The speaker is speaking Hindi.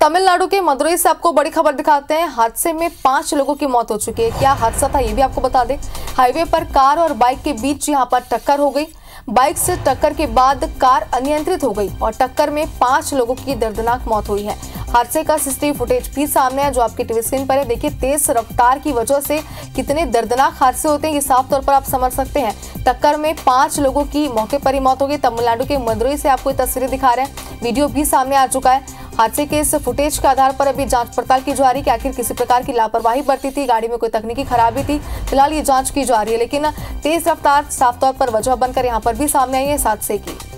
तमिलनाडु के मदुरई से आपको बड़ी खबर दिखाते हैं। हादसे में पाँच लोगों की मौत हो चुकी है। क्या हादसा था, ये भी आपको बता दें। हाईवे पर कार और बाइक के बीच यहाँ पर टक्कर हो गई। बाइक से टक्कर के बाद कार अनियंत्रित हो गई और टक्कर में पाँच लोगों की दर्दनाक मौत हुई है। हादसे का सीसीटीवी फुटेज भी सामने है, जो आपकी टीवी स्क्रीन पर है। देखिए, तेज रफ्तार की वजह से कितने दर्दनाक हादसे होते हैं, ये साफ़ तौर पर आप समझ सकते हैं। टक्कर में पाँच लोगों की मौके पर ही मौत हो गई। तमिलनाडु के मदुरई से आपको तस्वीरें दिखा रहे हैं। वीडियो भी सामने आ चुका है। हादसे के इस फुटेज के आधार पर अभी जाँच पड़ताल की जा रही है कि आखिर किसी प्रकार की लापरवाही बरती थी, गाड़ी में कोई तकनीकी खराबी थी, फ़िलहाल ये जाँच की जा रही है, लेकिन तेज रफ्तार साफ़ तौर पर वजह बनकर यहाँ पर भी सामने आई है, इस हादसे की।